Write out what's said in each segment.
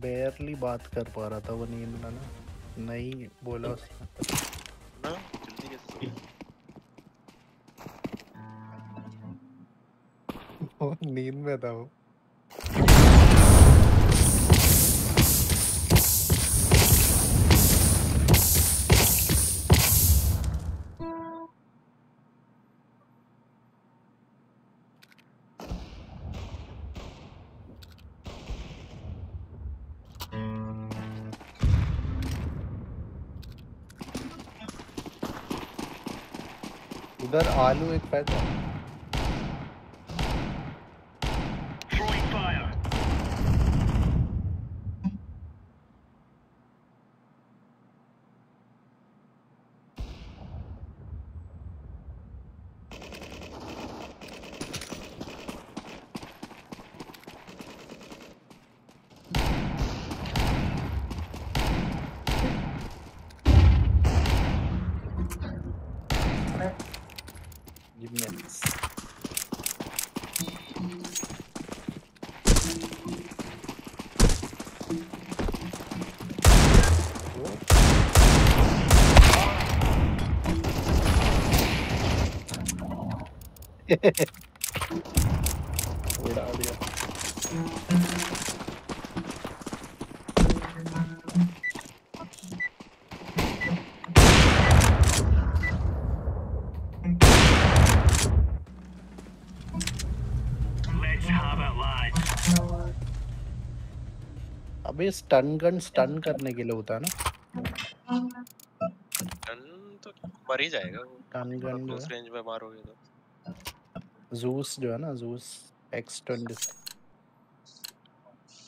बेयरली बात कर पा रहा था वो नींद में ना। नहीं बोला उसने। ना जल्दी कैसे सो वो नींद में था वो। आलू एक पैक minutes. Hehehe अबे स्टन गन स्टन करने के लिए होता है ना? टन तो मर ही जाएगा वो। स्टन गन क्लोज रेंज में मारोगे तो। जूस जो है ना जूस एक्स ट्वेंटी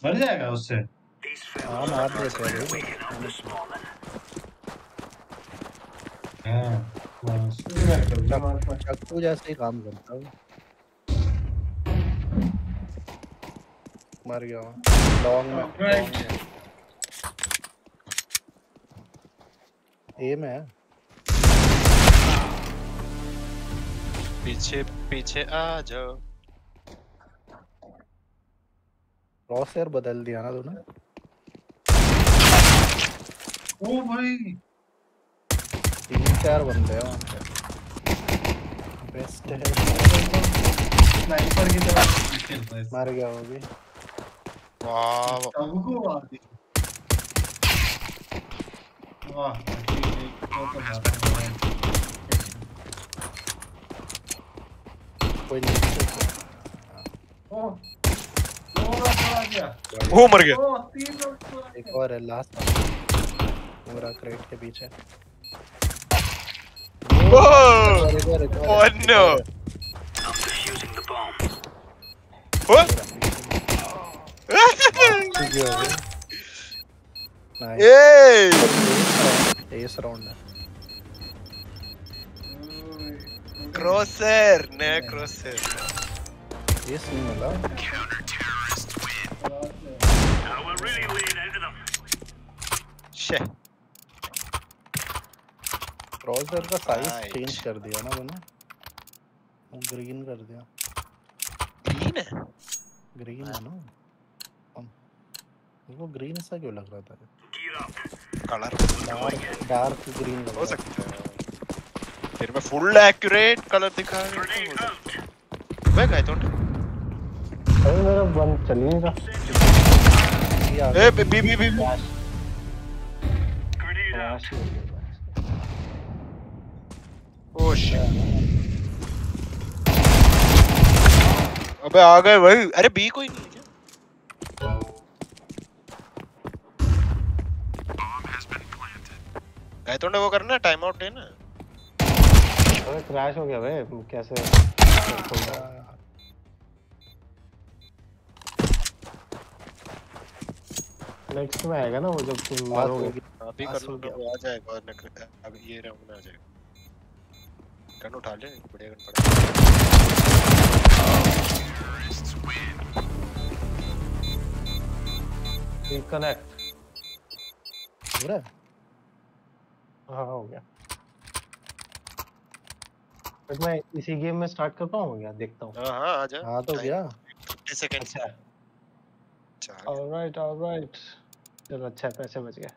मर जाएगा उससे? हाँ मार देते हैं. हाँ मार पास चक्कू जैसे ही काम करता है मर गया वहाँ लॉन्ग में। Right. ए में है। पीछे पीछे आ जाओ। क्रॉस एयर बदल दिया ना तूने। ओ भाई। तीन चार बंदे हैं वहाँ पे। बेस्ट है। स्नाइपर की तरह। मर गया वो भी। वाह सबको मार दी वाह ठीक है वो तो बात है कोई नीचे ओ ओ रहा गया वो मर गया ओ तीन लोग तो आ एक गए। और है लास्ट पूरा क्रेट के पीछे. Whoa! इधर, इधर, इधर, Oh, इधर, no. इधर। I'm defusing the bomb. What? Round crosser नया क्रॉसर मिला का साइज़ चेंज कर दिया ना मैंने. ग्रीन कर दिया. ग्रीन है ग्रीन है ना? वो ग्रीन सा क्यों लग रहा था? कलर डार्क डार्क ग्रीन लग हो सकता है। फिर मैं फुल एक्यूरेट कलर दिखा रहा हूँ। वे गए तो। अरे मेरा बंद चल ही नहीं रहा। A B B B oh shit अबे आ गए भाई। अरे बी कोई नहीं है क्या गए तो वो करना टाइम आउट लेना अरे क्रैश हो गया भाई कैसे? नेक्स्ट में आएगा ना वो जब तुम मरोगे। होगी अभी कर लो वो आ जाएगा और निकल अब ये राउंड में आ जाएगा। गन उठा ले बढ़िया गन पड़ा कनेक्ट हो रहा है हाँ हो गया। बट मैं इसी गेम में स्टार्ट करता हूँ क्या? देखता हूँ। हाँ हाँ आ जा हाँ तो गया। 50 सेकंड्स अच्छा। गया। ऑलराइट ऑलराइट चलो अच्छा है, पैसे बच गए।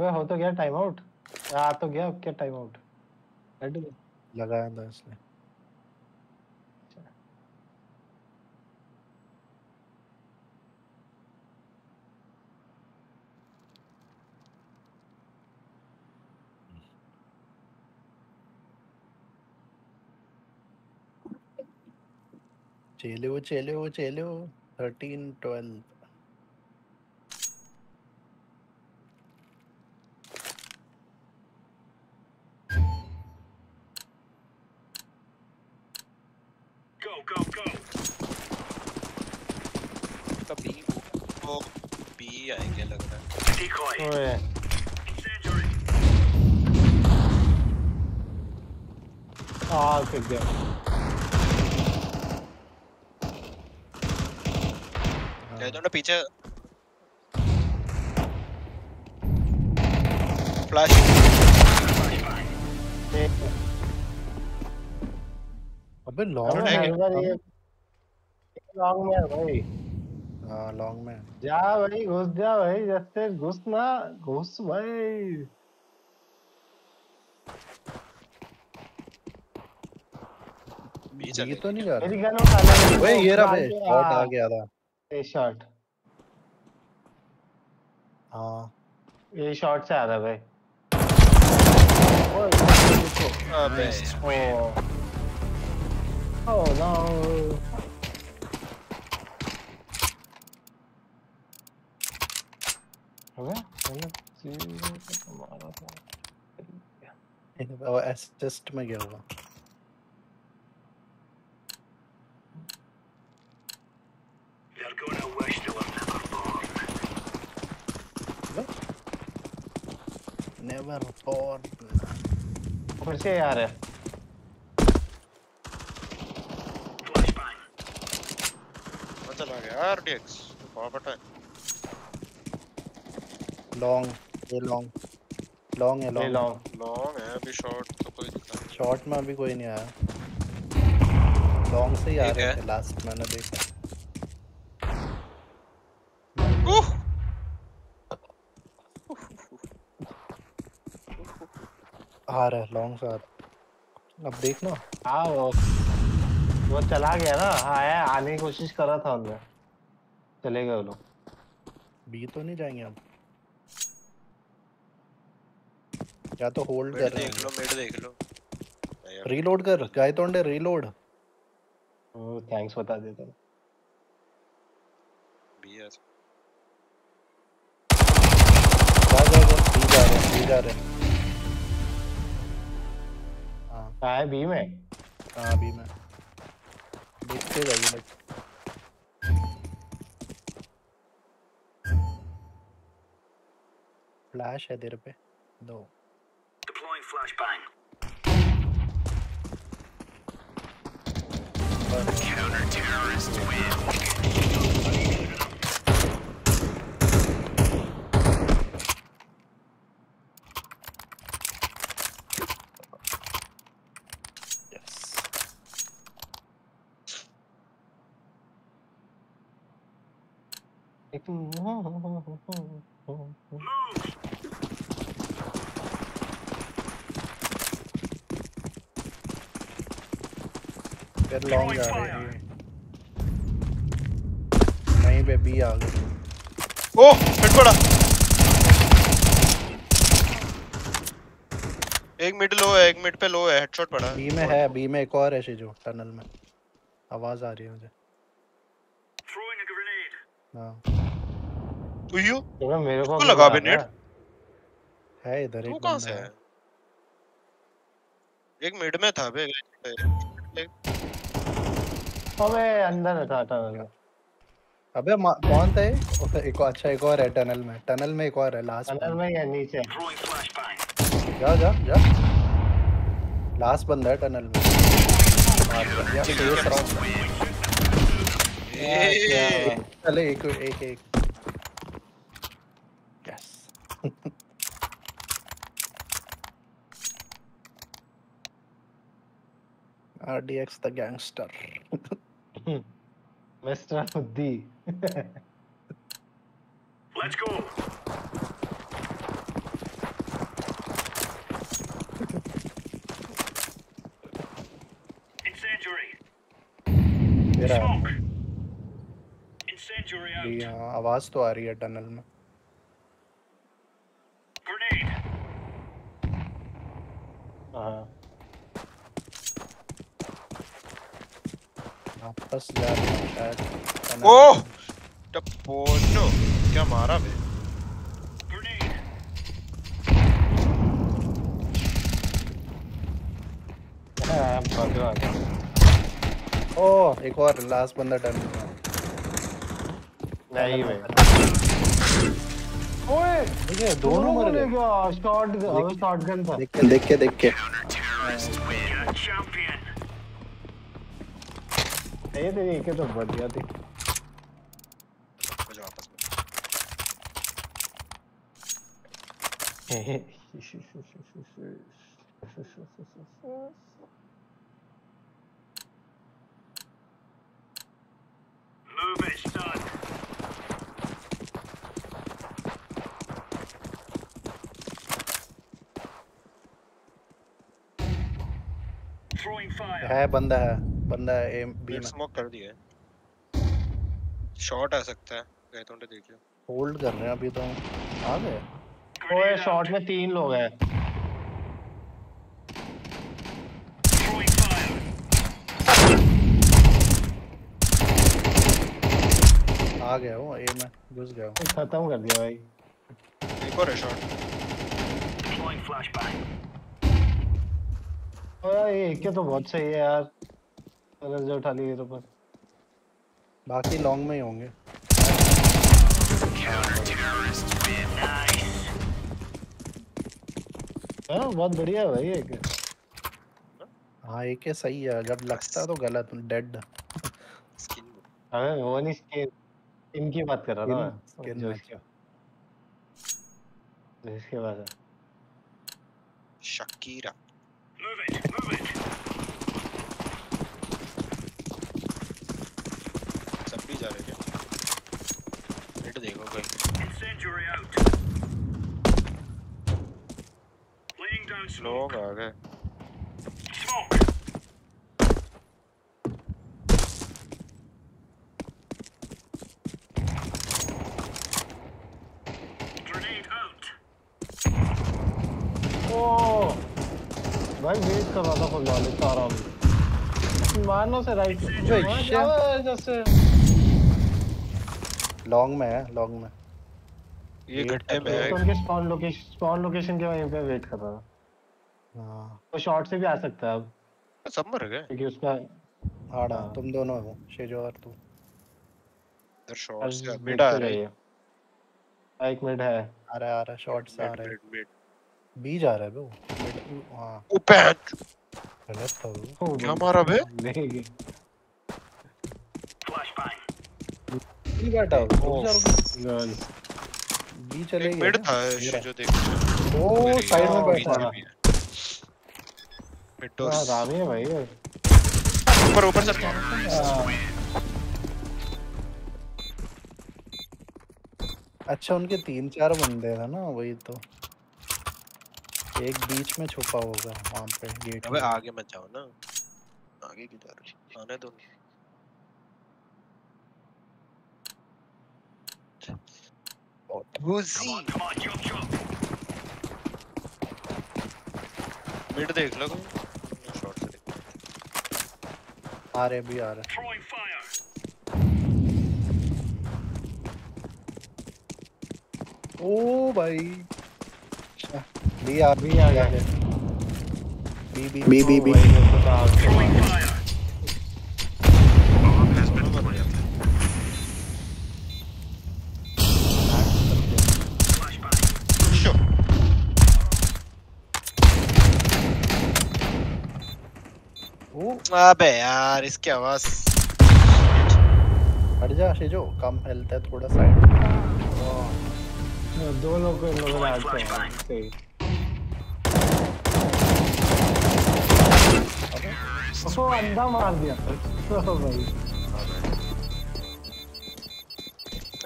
अबे हो तो गया टाइम आउट आ तो गया अब क्या टाइम आउट लगाया था इसने। चलो चलो चलो थर्टीन ट्वेल्व गया ये दोनों पीछे फ्लैश अबे लॉन्ग है ये लॉन्ग में है भाई. हाँ लॉन्ग में जा भाई घुस जा भाई जैसे घुस ना घुस भाई. ये तो नहीं जा रहा। मेरी गन उठा ले ओए ये रहा के, शॉट आ हाँ, गया था। ये शॉट हाँ। ये शॉट से आ रहा भाई। ओए अबे। ओ। ओ नो अबे मैंने सीधे से मारा था। वो असिस्ट में गया हुआ? नेवर फॉर फिर से यार है Flashbang. कौन चला गया आरडीएक्स बहुत बटा है लॉन्ग ये लॉन्ग लॉन्ग है लॉन्ग लॉन्ग लॉन्ग है अभी शॉट तो कोई दिखा में अभी कोई नहीं आया लॉन्ग से ही आ रहे है। थे लास्ट मैंने देखा आ रहा है लॉन्ग से आ रहा है। अब देखना। हाँ वो वो चला गया ना हाँ आया आने की कोशिश कर रहा था अंदर चले गए वो लोग। बी तो नहीं जाएँगे हम। या तो होल्ड कर रहे देख लो मिड देख लो। रीलोड कर गाय तोंडे? रीलोड वो थैंक्स बता देता हूँ। बी है। जा जा जा। बी जा रहे हैं बी जा रहे हैं हाँ कहाँ है बी में हाँ बी में देखते जाइए बट फ्लैश है तेरे पे दो Deploying flashbang. Counter-terrorist win. फिर लॉन्ग जा रहे हैं नहीं पे बी आ गए ओ हिट पड़ा। एक मिड लो है एक मिड पे लो है हेडशॉट पड़ा। बी में है बी में एक और है जो टनल में। आवाज़ आ रही है मुझे. हाँ। उयो तो मेरे को लगा बे नेट। है? इधर तू एक कहाँ बंदा से है। एक मिड में था बे अबे अंदर था टनल में अबे कौन था ये? ओके, एक और अच्छा एक और है टनल में। टनल में एक और है लास्ट टनल में या नीचे जा जा जा। लास्ट बंदा है टनल में। मार दिया। चले एक एक एक। RDX the gangster. मिस्टर बुद्धि Let's go. Incendiary. Smoke. Incendiary out. हाँ आवाज़ तो आ रही है टनल में Grenade. हाँ वापस जा रही है शायद tunnel ओह! में। टपोनो क्या मारा बे ओह एक और लास्ट बंदा में नहीं भाई। ओए ठीक है दोनों मर गए। शॉट अबे शॉटगन था देख के देख के देख के ये तेरी एक तो बढ़िया थी मुझे वापस मिल। Move it, son. Throwing fire. है बंदा है बंदा है एम बी में स्मोक कर दिया शॉट आ सकता है गए तो देख लो। होल्ड कर रहे हैं अभी तो। आ गए? ओए शॉट में तीन लोग हैं। आ गया वो ए में घुस गया वो खत्म कर दिया भाई। एक और है शॉट Deploying flashbang. ओए ये एक तो बहुत सही है यार। कलर जो उठा लिए तो पर। बाकी लॉन्ग में ही होंगे। Nice. हाँ बहुत बढ़िया है भाई एक। हाँ? एक है सही है जब लगता है तो गलत डेड स्किन अबे वो नहीं स्किन इनकी बात कर रहा था। मैं Skin- skin जो इसके बाद Shakira Move it. Move it. सब भी जा रहे क्या? नेट देखो कोई Incendiary out. Laying down smoke. लोग आ गए भाई वेट कर रहा था फुल वाले का आराम से। मारना से राइट जैसे लॉन्ग में है लॉन्ग में. ये गड्ढे में है। उनके स्पॉन लोकेशन स्पॉन लोकेशन के वहीं पे वेट कर रहा था हाँ। वो शॉट से भी आ सकता है अब। सब मर गए। क्योंकि उसका आड़ा हाँ। तुम दोनों हो शेजो और तू। इधर शॉट से मिड मिड आ रहा है। एक मिनट है। आ रहा है आ रहा है शॉर्ट से आ मिड रहा है। Mid mid. बी जा रहा है वो मिड हाँ। ऊपर गलत था वो क्या मारा बे नहीं। Flashbang. बी बैठा हो। बी चले गए मिड था मेरा। जो देख। ओ साइड में बैठा। हाँ। है मिड हाँ रामी है भाई ऊपर ऊपर से अच्छा उनके तीन चार बंदे थे ना वही तो। एक बीच में छुपा होगा वहाँ पे गेट अबे आगे मत जाओ ना। आगे क्यों जा रहे आने दो। Jump. मिड देख लो। आ रहे भी आ रहे ओ भाई। बी आ बी आ गया। बी बी बी बी अबे यार इसकी आवाज़ हट जा शिजो कम हेल्थ है थोड़ा साइड दो लोग को इन लोगों ने आते हैं सही उसको अंधा मार दिया ओ भाई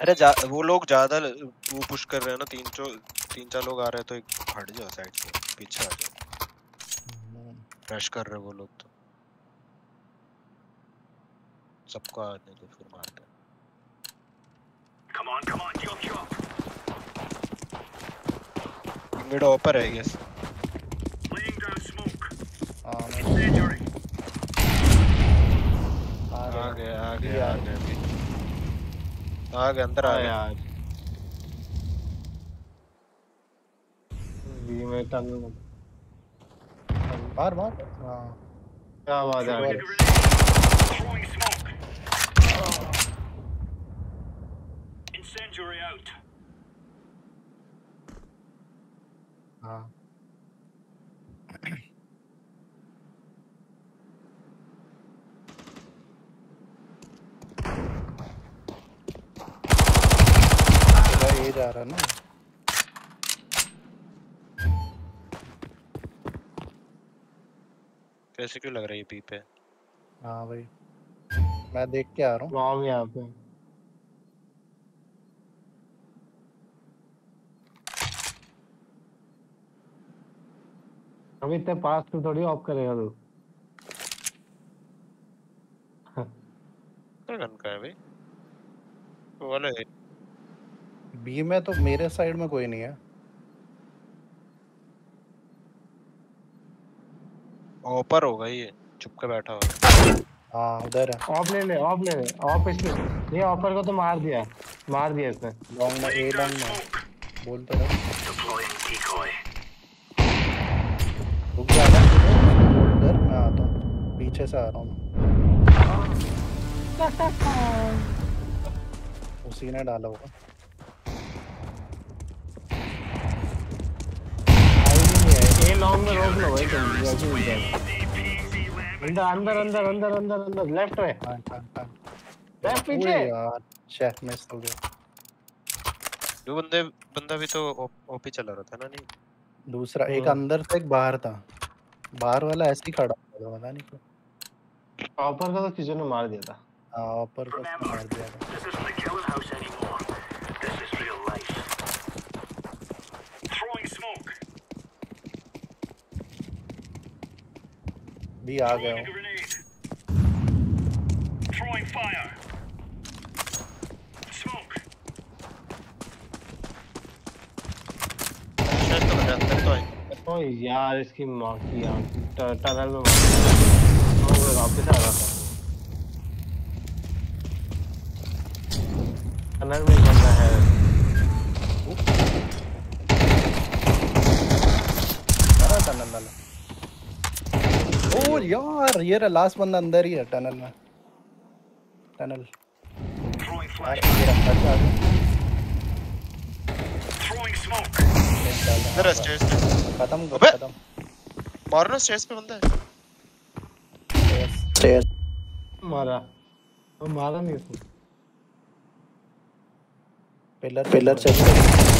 अरे जा, वो लोग ज़्यादा वो पुश कर रहे हैं ना तीन चो तीन चार लोग आ रहे हैं तो एक हट जाओ साइड से पीछे आ जाओ। रश कर रहे हैं वो लोग तो सबको आने दो फिर मारते हैं। Come on, come on, chop chop. Mid ऊपर है यस Laying down smoke. हाँ मैं आ आ गया गए आ गए आ आ गए आ गए अंदर आ हाँ गए यार बी में टनल मार मार। हाँ क्या बात है? Sure. Grenade. Throwing smoke. Incendiary out. हाँ ये जा रहा ना। कैसे क्यों लग रही है बी पे? हाँ भाई। मैं देख के आ रहा हूँ। बॉम्ब यहाँ पे। अभी इतने पास तो थोड़ी ऑफ़ करेगा तू। क्या गन का है भाई? वो वाला है। बी में तो मेरे साइड में कोई नहीं है। ऊपर होगा ये चुप के बैठा हुआ। है उधर है। ऑफ़ ले ले ऑफ़ ले ले ऑफ़ इसने ये ऑफ़र को तो मार दिया मार दिया इसने। लॉन्ग में ए लॉन्ग में। smoke. बोल तो रहा. रुक जा ना उधर मैं आता हूँ पीछे से आ रहा हूँ उसी ने डाला होगा। आई नहीं है ए लॉन्ग में रोक लो भाई तुम. अंदर अंदर अंदर अंदर अंदर लेफ़्ट में। हाँ हाँ हाँ। लेफ़्ट पीछे। यार शेफ मिस हो गया। दो बंदे बंदा भी तो ओपी चला रहा था ना नहीं? दूसरा एक हाँ। अंदर था एक बाहर था। बाहर वाला ऐसे ही खड़ा था पता नहीं क्यों। ऑफ़र को तो किसी ने मार दिया था। हाँ ऊपर को उसने मार दिया था. भी आ गया हूँ grenade. Throwing fire. Smoke. शायद तो मेरे अंदर तो आएँगे ओ यार इसकी माँ की टनल में मार वापस आ रहा था। टनल में बंदा है। अरे टनल वाला? ओ यार ये रहा लास्ट बंदा अंदर ही है टनल में। टनल Throwing यार flash. ये रहा अच्छा आ गया Throwing smoke. एक डाला, इधर है स्टेज पे खत्म अबे! कर खत्म मारना पे बंदा है स्टेज मारा वो मारा नहीं उसने पिलर पिलर चेक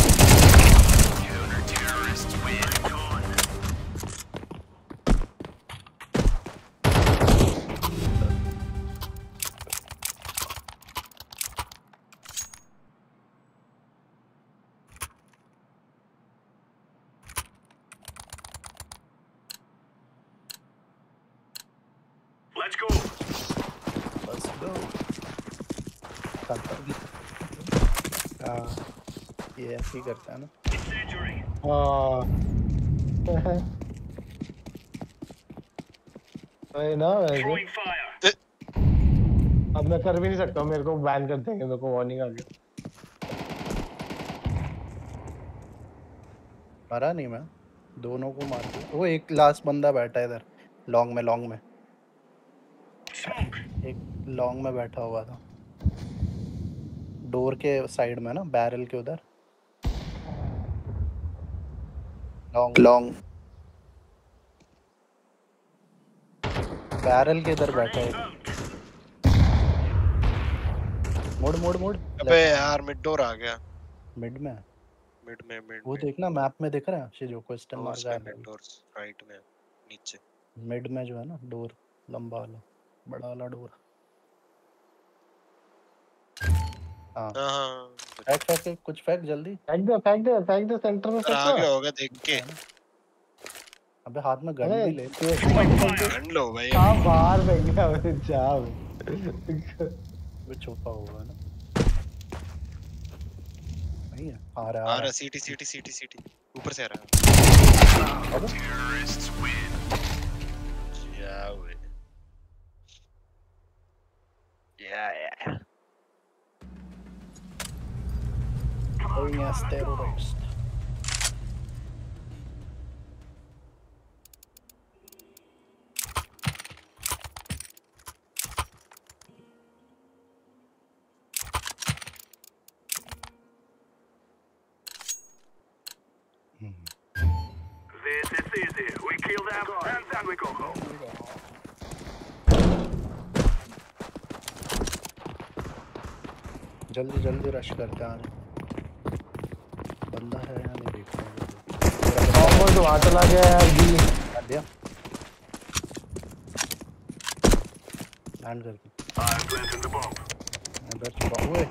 ही करता है ना। हाँ। वही ना वैसे। अब मैं कर भी नहीं सकता मेरे को बैन कर देंगे मेरे को वार्निंग आ गया। मरा नहीं मैं। दोनों को मार दिया। वो एक लास्ट बंदा बैठा है इधर लॉन्ग में लॉन्ग में। एक लॉन्ग में बैठा हुआ था। डोर के साइड में ना बैरल के उधर। लॉन्ग लॉन्ग बैरल के इधर बैठा है। मोड़ मोड़ मोड़ अबे यार मिड डोर आ गया। मिड में। मिड में मिड वो में। देखना मैप में दिख रहा है? शिजो क्वेश्चन डोर्स मार्क में है। मिड डोर्स राइट में नीचे। मिड में जो है ना डोर लंबा वाला बड़ा वाला डोर हाँ। हाँ हाँ। फेंक फेंक कुछ फेंक जल्दी? फेंक दे फेंक दे फेंक दे सेंटर में फेंक आ दो। गया होगा देख के। अबे हाथ में गन भी ले। गन लो भाई। कहाँ बाहर फेंक दिया मैंने जाम वो छुपा हुआ है ना। नहीं है आ रहा है, आ आ रहा। सीटी सीटी सीटी सीटी। ऊपर से आ रहा या वे या या we go home. जल्दी जल्दी रश करते हैं आगे बंदा है या नहीं देख रहा ऑलमोस्ट वहाँ चला गया यार जी। कर दिया लैंड करके. इधर छुपा हुए।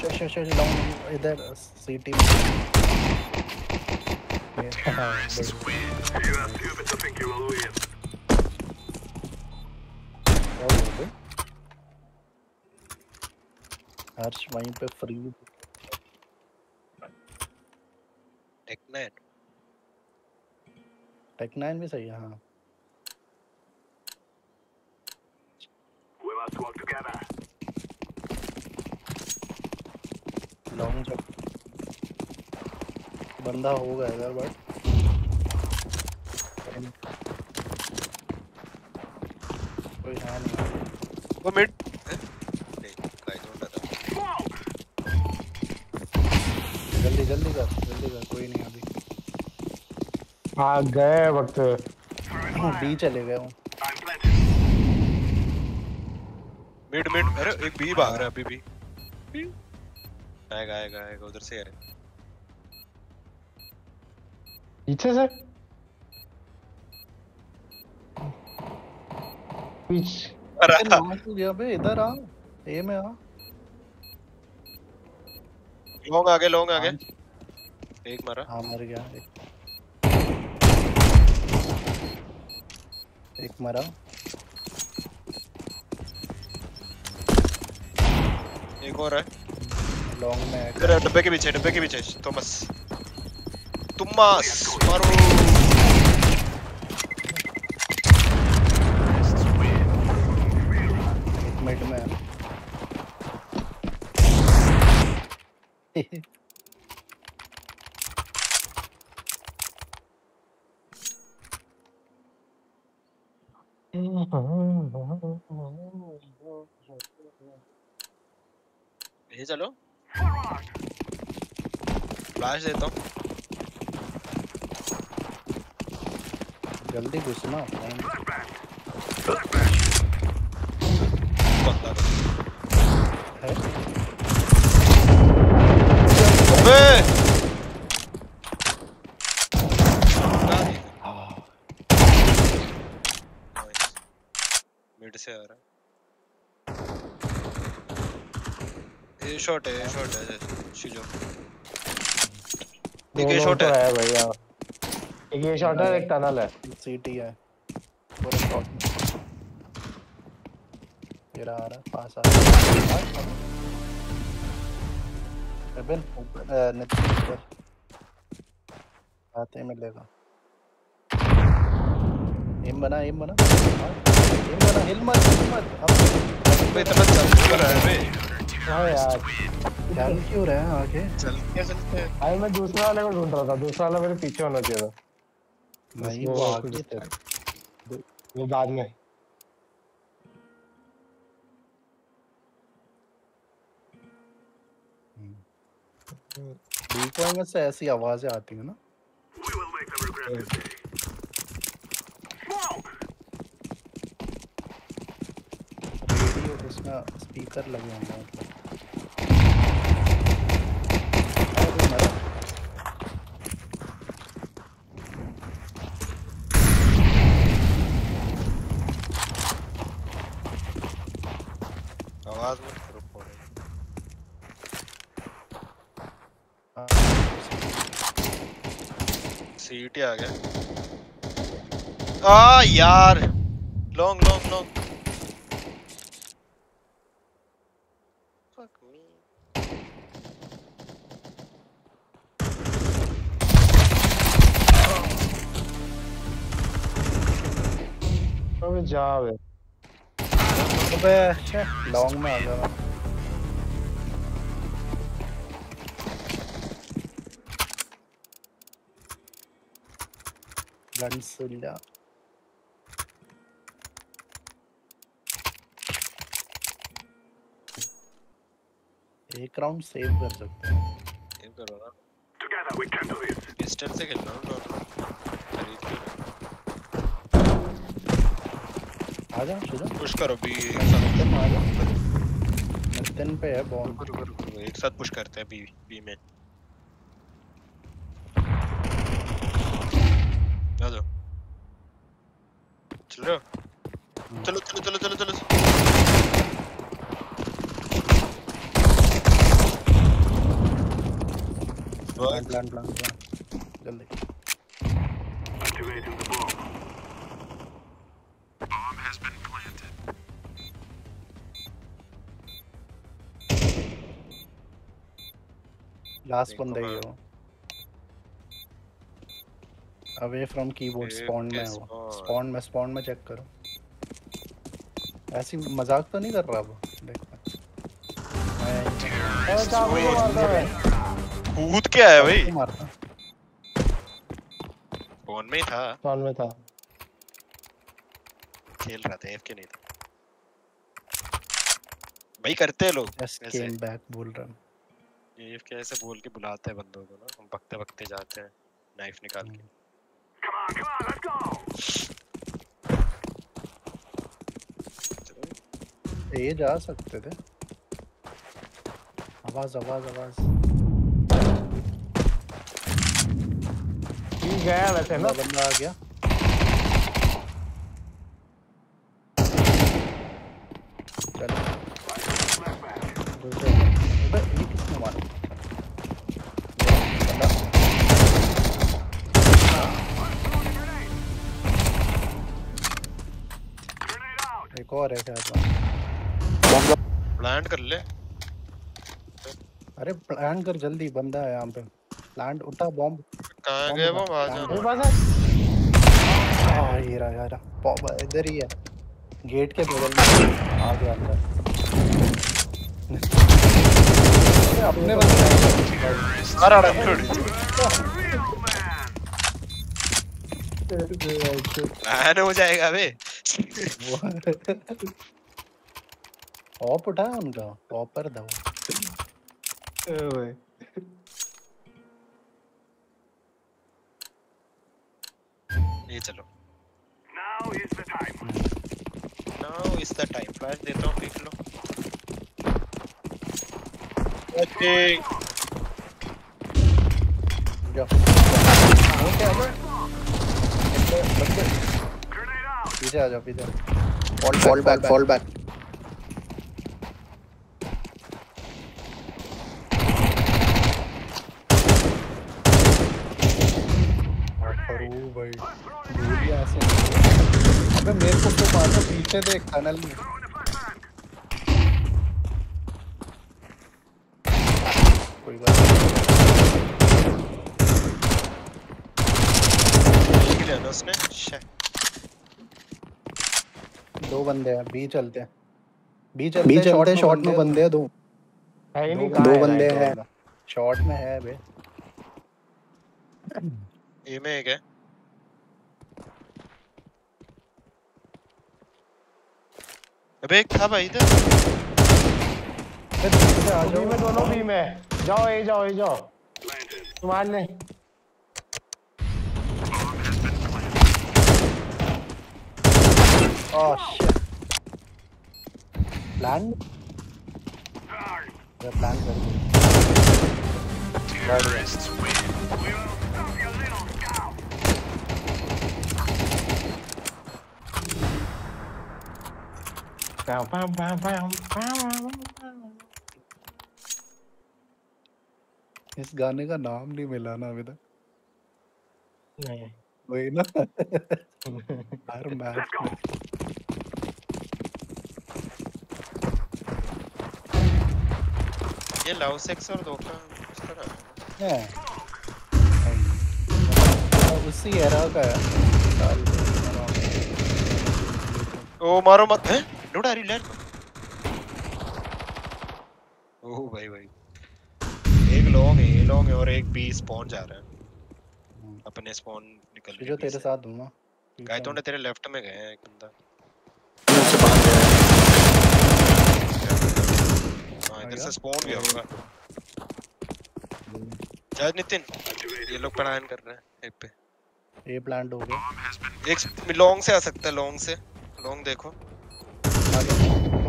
शे शे शे डाउन इधर सिटी में ये, हाँ, बड़ी- You are stupid to think you will win. क्या हुआ बे? हर्ष वहीं पे free tec nine tec nine भी सही है हाँ. लॉन्ग जंप बंदा होगा इधर बट। कोई है नहीं। वो मिड जल्दी कर जल्दी कर कोई नहीं अभी। आ गए वक्त। बी चले गए हूँ मिड मिड अरे एक बी भाग रहा है अभी भी। आएगा आएगा आएगा उधर से आ रहा है पीछे से? पीछ अरे। अरे तो गया बे इधर आ। ए में आ। लॉन्ग आगे लॉन्ग आगे। एक मारा। हाँ मर गया। एक। एक मरा। एक और है। लॉन्ग में है। डब्बे के पीछे डब्बे के पीछे थॉमस। तुमास मारो। मिड में है ये चलो फ्लैश देता हूँ जल्दी घुसना फ्रेंड बंदा है अबे मिड से आ रहा है ये शॉट है ये शॉट है शिजो एक शॉट तो है। भैया। एक ये शॉट है एक टनल है। सीटी है। पूरा शॉट रहा आ रहा पास आ रहा है। एबन ऊपर नितिन ऊपर आते मिलेगा। एम बना एम बना। एम बना हिल मत हिल मत अब बे इतना चल रहा है। बे है मैं दूसरा वाले को ढूंढ रहा था। दूसरा वाला मेरे पीछे होना चाहिए था। वो बाद में। हम्म। में से ऐसी आवाज़ें आती है ना। उसका स्पीकर लगे होंगे मतलब सीटी आ गया। आ, यार। लॉन्ग लॉन्ग लॉन्ग जा बे अबे लॉन्ग में आ गया। मैं। गन्सुल्ला एक राउंड सेव कर सकते हैं। ये करो ना। Together we can do this. Pistol से खेलना हूँ डॉट खरीद के। आ जा सुजा पुश करो बी एक साथ आ जा पे है रुको रुको रुको एक साथ पुश करते हैं बी बी में। आ जाओ चल रहे हो चलो चलो चलो चलो चलो प्लान प्लान प्लान जल्दी Activating the bomb. Bomb has been planted. Last बंदा ही हो अवे फ्रॉम कीबोर्ड स्पॉन में है वो स्पॉन में स्पॉन में चेक करो। ऐसी मज़ाक तो नहीं कर रहा वो? देख। कूद क्या है भाई? मारता फ़ोन में ही था। कौन में था। खेल रहा था एफके नहीं था। भाई करते हैं लोग। ऐसे बैक बोल रहा हूँ। एफके ऐसे बोल के बुलाते हैं बंदों को ना? हम भगते भगते जाते हैं। नाइफ निकाल के। ये जा सकते थे। आवाज़ आवाज़ आवाज़। गया वैसे ना। बंदा आ गया। चलो। एक और है। शायद प्लांट कर ले। अरे प्लान कर जल्दी बंदा है यहाँ पे। प्लांट उठा बॉम्ब कहाँ गए वो आ पास है हाँ ये रहा ये रहा। बॉम्ब इधर ही है। गेट के बगल में। आ गया अंदर। अपने रखड़ Real man. प्लान हो जाएगा बे। ऑप उठाया उनका ऑपर दो ओए ये चलो। Now is the time. Now is the time flash देता हूँ देख लो। ओके जा ओके जाओ बंदे. पीछे आ जाओ पीछे fall fall back fall back भाई गोलियाँ ऐसे अबे मेरे को तो मारो पीछे देख टनल में। कोई बात नहीं। शे दो बंदे हैं बी चलते हैं। बी चलते हैं शॉर्ट शॉर्ट में बंदे हैं दो। है दो, नहीं दो बंदे हैं? शॉर्ट में है बे। ए में एक है। अबे एक था भाई इधर। आ बी जाओ में दोनों बी में। जाओ ए जाओ ए जाओ। तुम्हारे oh shit plan Darn. Plan कर Terrorists win. We will stop your little scout. पाम पाम पाम पाम पाम इस गाने का नाम नहीं मिला ना अभी तक नहीं वही ना हर मैच ये लव सेक्स और धोखा है? उसी एरा का है ओ मारो मत हैं ओ भाई भाई एक लॉन्ग है ये लॉन्ग है और एक बी स्पॉन जा रहा है अपने स्पॉन निकल जो तेरे साथ हूँ ना गाय तो ने तेरे लेफ़्ट में गए हैं एक बंदा हाँ इधर से स्पॉन भी होगा। जज नितिन ये लोग प्लान कर रहे हैं एक पे। ए प्लांट हो गया। एक लॉन्ग से आ सकता है लॉन्ग से। लॉन्ग देखो।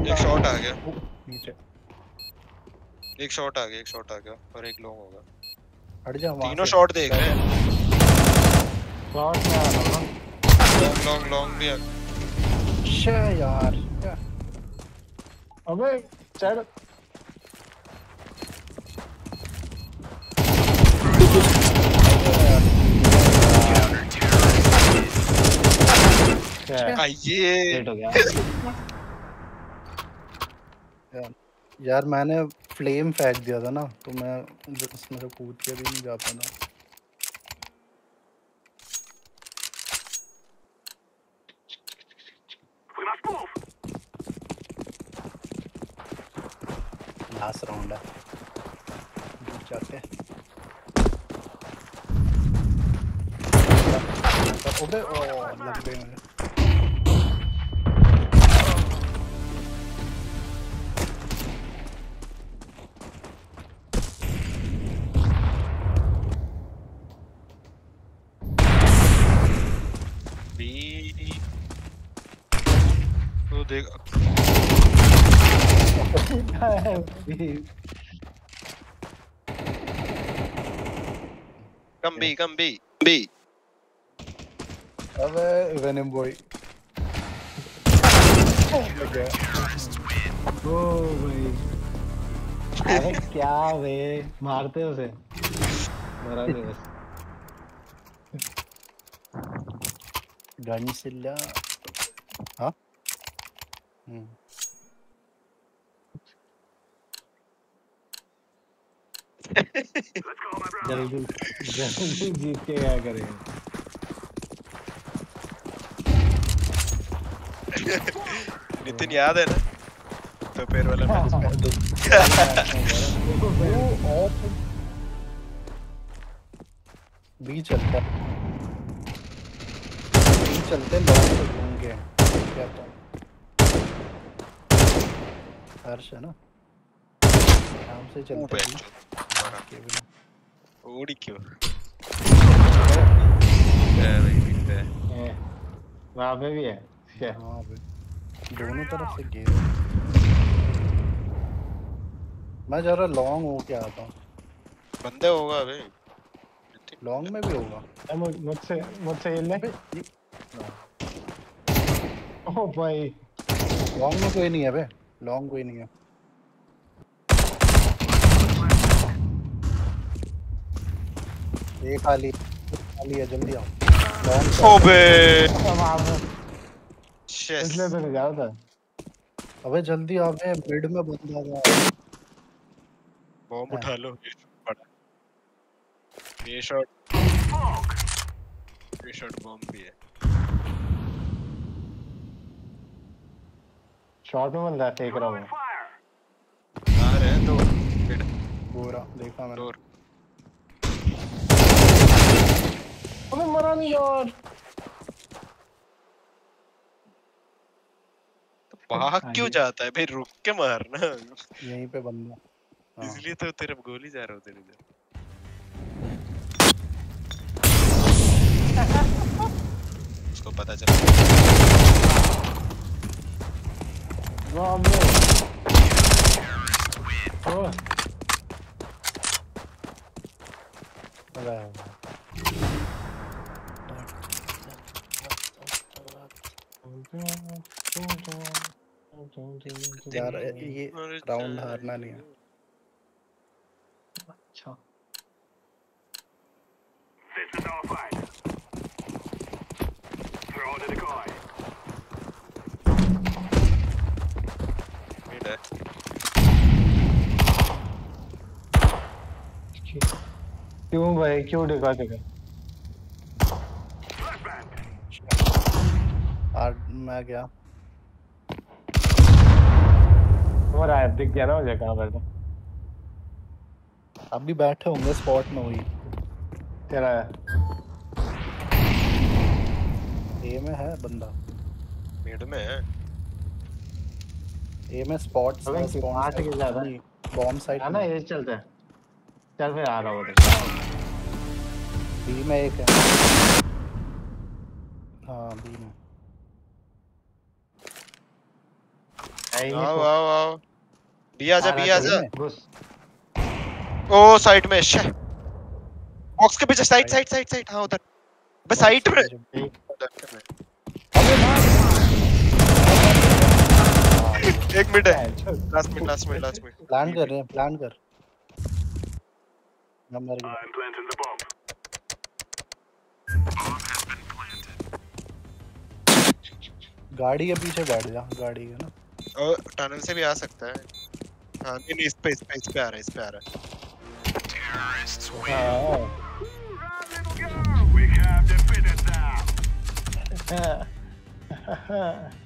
एक शॉट आ गया। नीचे। एक शॉट आ गया एक शॉट आ गया और एक लॉन्ग होगा। हट जा वहाँ तीनों शॉट देख रहे हैं। शॉट में आ रहा हूँ। लॉन्ग लॉन्ग भी आ शे यार अबे चल। आइए हो गया यार मैंने फ्लेम फेंक दिया था ना तो मैं उसमें से कूद के भी नहीं जा move. लास्ट राउंड है जीत जाते हैं ओबे ओ लग गए मुझे तो देख। Come B come B. B. अबे वेनम बॉय ओ भाई। अरे क्या वे मारते उसे। मरा नहीं बस। गन सिल्ला हाँ हम्म Let's go, my brother. जल्दी जल्दी जीत के क्या करेंगे? नितिन याद है ना? तो पैर वाला मैच बी चलता बी चलते लॉन्ग से घूम के क्या तो? हर्ष है ना। आराम से चलते हैं। के बिना। ओडी क्यों? वहाँ पे भी है? क्या? हाँ दोनों तरफ़ से गेम। मैं जरा लॉन्ग हो के आता हूँ। बंदे होगा अबे लॉन्ग में भी होगा। मुझसे मुझसे हिल ले। ओ भाई। लॉन्ग में कोई नहीं है बे लॉन्ग कोई नहीं है। एक खाली खाली है जल्दी आओ। लॉन्ग ओबे इसलिए तो नहीं जा रहा था। अबे जल्दी आ बे मिड में बंदा था बॉम्ब उठा लो ये बड़ा ये शॉट ये शॉट बॉम्ब भी है। शॉट में बंदा है, फेंक रहा हूँ मैं। आ रहे हैं दो। गोरा देखा मैंने। डोर अबे मरा नहीं यार। भाग क्यों जाता है? भाई रुक के मारना। यहीं पे बंदा। हाँ। इसलिए तो तेरे गोली जा रहा होते इधर। उसको पता चला। वो अबे ओह, अरे यार ये राउंड हारना नहीं है अच्छा This is our fight. Throw the decoy. है क्यों भाई? क्यों दिखा दिखा Flashbang. आर मैं गया। वो रहा है, दिख गया ना मुझे कहाँ बैठा अभी बैठे होंगे स्पॉट में वही। तेरा ए में है बंदा। मिड में है। ए में स्पॉट्स अबे है वहाँ से क्यों जा रहा है? बॉम्ब साइड है ना ये चलते हैं। चल फिर आ रहा हूँ उधर। बी में एक है। हाँ बी में। नहीं आओ तो। आओ आओ। बी आजा आ रहा बी आजा घुस। ओ साइड में शे। बॉक्स के पीछे साइड साइड साइड साइड हाँ उधर। बस साइड में। उधर में। एक मिनट है। Last minute last minute last minute plan कर रहे हैं प्लान कर। bomb. गाड़ी के पीछे बैठ जा गाड़ी है ना। और टनल से भी आ सकता है। हाँ नहीं नहीं इस पे इस पे इस पे आ रहा है इस पे आ रहा है। हाँ. We have defeated them. हाँ